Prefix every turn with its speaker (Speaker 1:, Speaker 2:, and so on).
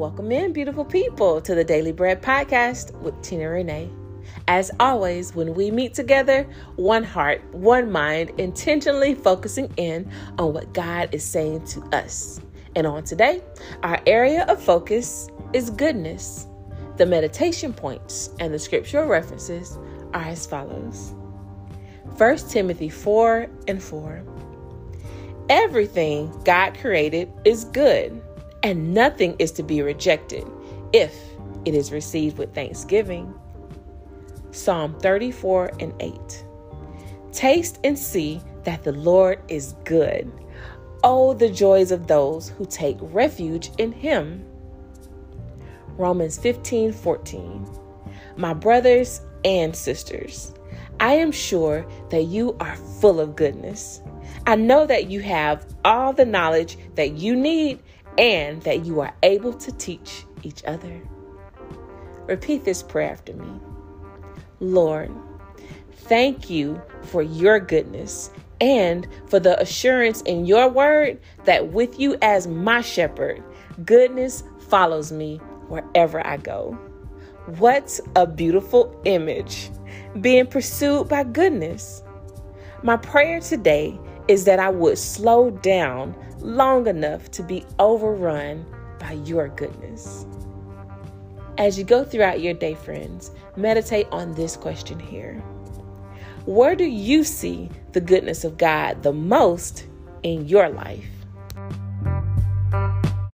Speaker 1: Welcome in, beautiful people, to the Daily Bread Podcast with Tina Renea. As always, when we meet together, one heart, one mind, intentionally focusing in on what God is saying to us. And on today, our area of focus is goodness. The meditation points and the scriptural references are as follows 1 Timothy 4 and 4. Everything God created is good and nothing is to be rejected if it is received with thanksgiving. Psalm 34 and 8. Taste and see that the Lord is good. Oh, the joys of those who take refuge in Him. Romans 15 14. My brothers and sisters, I am sure that you are full of goodness. I know that you have all the knowledge that you need and that you are able to teach each other. Repeat this prayer after me. Lord, thank you for your goodness and for the assurance in your word that with you as my shepherd, goodness follows me wherever I go. What a beautiful image, being pursued by goodness. My prayer today is that I would slow down long enough to be overrun by your goodness. As you go throughout your day, friends, meditate on this question here Where do you see the goodness of God the most in your life?